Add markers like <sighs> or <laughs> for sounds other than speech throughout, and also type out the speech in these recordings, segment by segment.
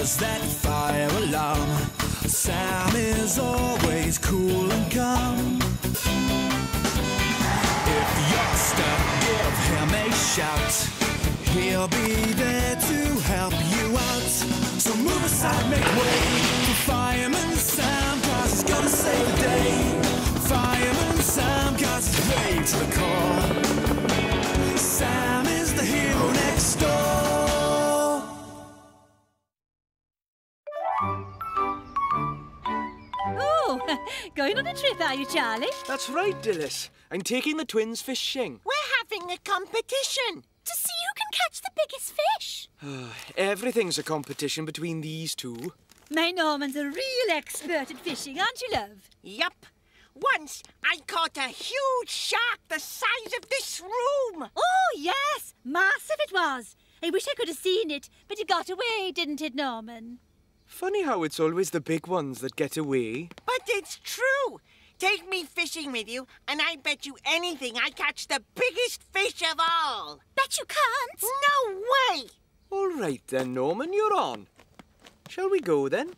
there's that fire alarm. Sam is always cool and calm. If you're stuck, give him a shout. He'll be there to help you out. So move aside, make way for Fireman Sam, cause he's gonna save the day. Fireman Sam, cause he's brave to the core. <laughs> going on a trip, are you, Charlie? That's right, Dilys. I'm taking the twins fishing. We're having a competition to see who can catch the biggest fish. <sighs> Everything's a competition between these two. My Norman's a real expert at fishing, aren't you, love? Yup. Once I caught a huge shark the size of this room. Oh, yes, massive it was. I wish I could have seen it, but it got away, didn't it, Norman? Funny how it's always the big ones that get away. But it's true. Take me fishing with you, and I bet you anything I catch the biggest fish of all. Bet you can't. No way! All right then, Norman, you're on. Shall we go then?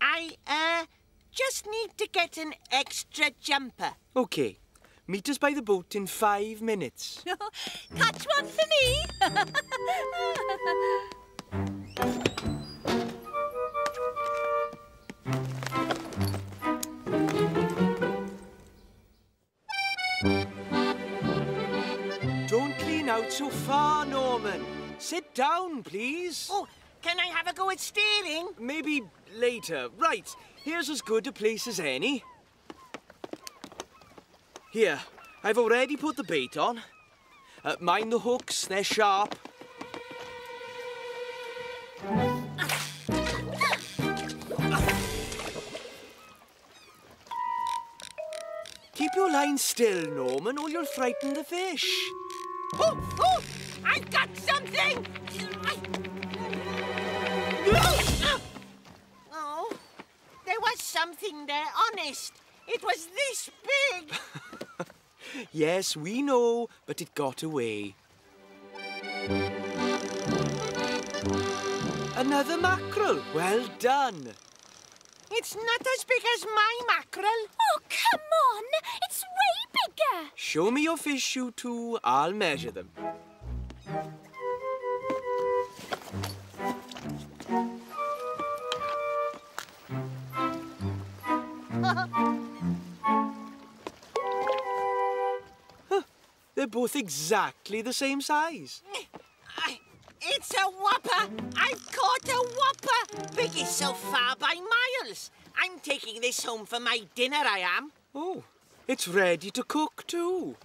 I, uh, just need to get an extra jumper. Okay. Meet us by the boat in five minutes. <laughs> Catch one for me. <laughs> so far, Norman. Sit down, please. Oh, can I have a go at steering? Maybe later. Right, here's as good a place as any. Here, I've already put the bait on. Uh, mind the hooks, they're sharp. Keep your line still, Norman, or you'll frighten the fish. Oh, oh, I've got something! Oh, there was something there, honest. It was this big. <laughs> Yes, we know, but it got away. Another mackerel. Well done. It's not as big as my mackerel. oh, come on. It's way bigger. Show me your fish, you two. I'll measure them. Huh, They're both exactly the same size. Eh, it's a whopper. I've caught a whopper. Biggest so far by miles. I'm taking this home for my dinner, I am. Oh, it's ready to cook too.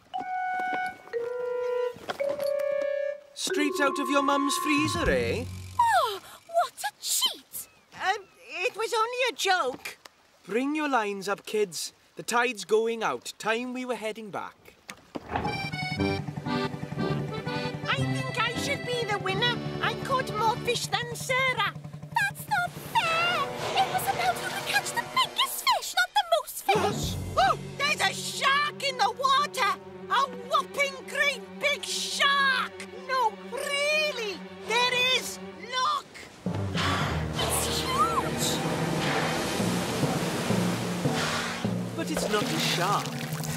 Straight out of your mum's freezer, eh? Oh, what a cheat. Um, it was only a joke. Bring your lines up, kids. The tide's going out. Time we were heading back. I think I should be the winner. I caught more fish than Sarah. Shark in the water! A whopping great big shark! No, really! There is! Look! It's huge. But it's not a shark.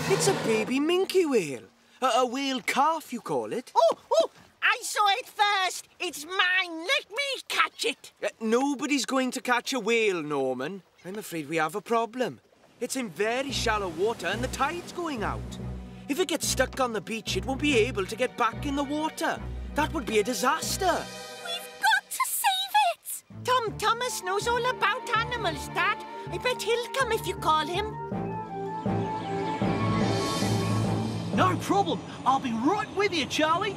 It's a baby minke whale. A, a whale calf, you call it. Oh, oh! I saw it first! It's mine! Let me catch it! Uh, nobody's going to catch a whale, Norman. I'm afraid we have a problem. It's in very shallow water and the tide's going out. If it gets stuck on the beach, it won't be able to get back in the water. That would be a disaster. We've got to save it. Tom Thomas knows all about animals, Dad. I bet he'll come if you call him. No problem. I'll be right with you, Charlie.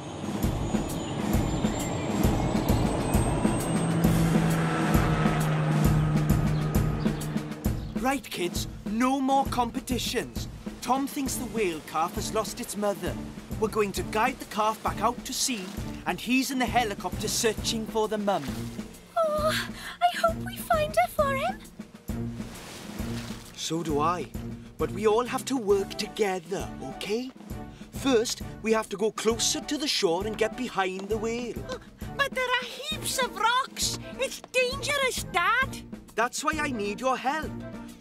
Right, kids, no more competitions. Tom thinks the whale calf has lost its mother. We're going to guide the calf back out to sea, and he's in the helicopter searching for the mum. Oh, I hope we find her for him. So do I. But we all have to work together, okay? First, we have to go closer to the shore and get behind the whale. Oh, but there are heaps of rocks. It's dangerous, Dad. That's why I need your help.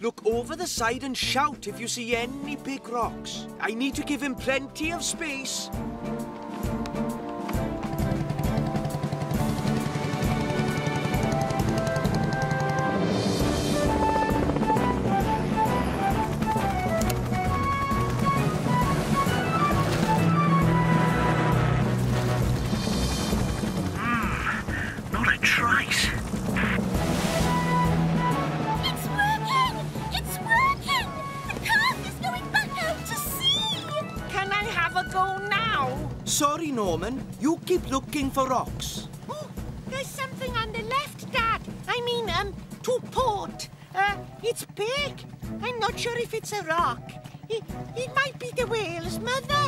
Look over the side and shout if you see any big rocks. I need to give him plenty of space. Go now? Sorry, Norman. You keep looking for rocks. Oh, there's something on the left, Dad. I mean, um, to port. Uh, it's big. I'm not sure if it's a rock. It, it might be the whale's mother.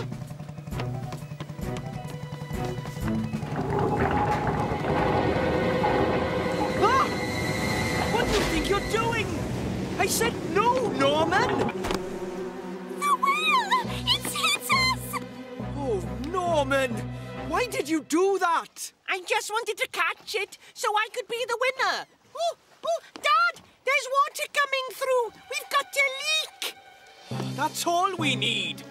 Ah! What do you think you're doing? I said did you do that? I just wanted to catch it so I could be the winner. Oh, oh, Dad, there's water coming through. We've got a leak. That's all we need.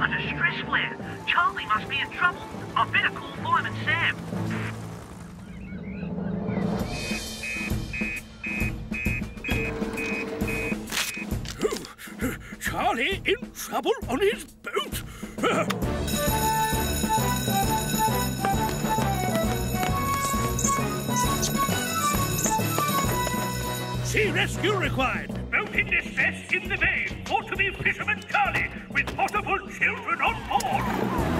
A distress flare. Charlie must be in trouble. I better call Fireman Sam. Trouble on his boat? <laughs> Sea rescue required. Boat in distress in the bay. Thought to be fisherman Charlie with portable children on board.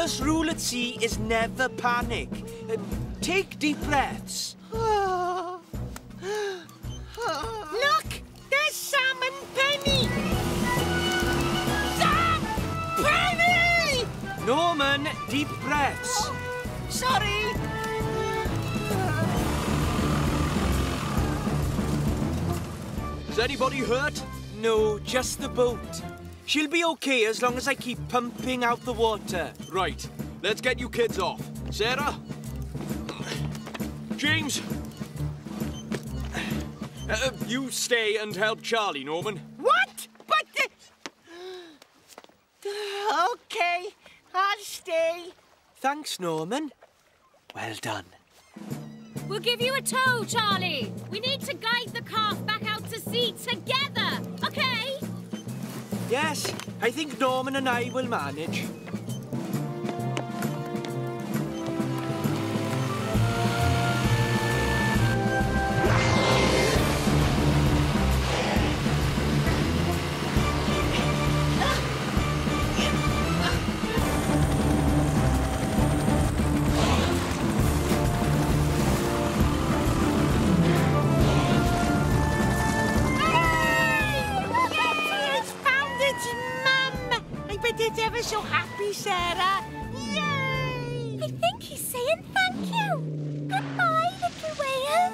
First rule at sea is never panic. Uh, take deep breaths. Look, there's Sam and Penny. Sam! Penny! Norman, deep breaths. Oh, sorry. Is anybody hurt? No, just the boat. She'll be okay as long as I keep pumping out the water. Right, let's get you kids off. Sarah? James? Uh, you stay and help Charlie, Norman. What? But the... <gasps> Okay, I'll stay. Thanks, Norman. Well done. We'll give you a tow, Charlie. We need to guide the calf back out to sea together, okay? Yes, I think Norman and I will manage. So happy, Sarah. Yay! I think he's saying thank you. Goodbye, little whale.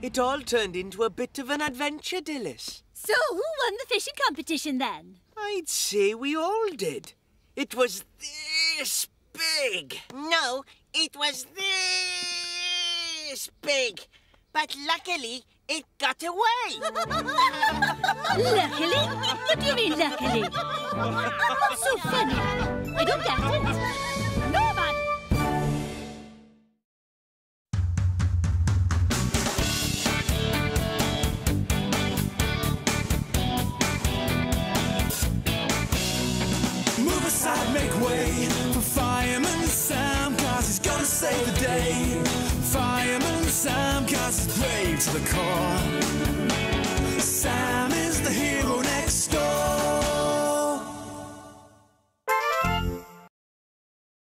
It all turned into a bit of an adventure, Dilys. So, who won the fishing competition then? I'd say we all did. It was this big. No, it was this big. But luckily, it got away. <laughs> Luckily? What do you mean, luckily? What's so funny? I don't get it. Norman! Move aside, make way for Fireman Sam, cause he's gonna save the day. Fireman Sam, cause he's brave to the core. Sam the hero next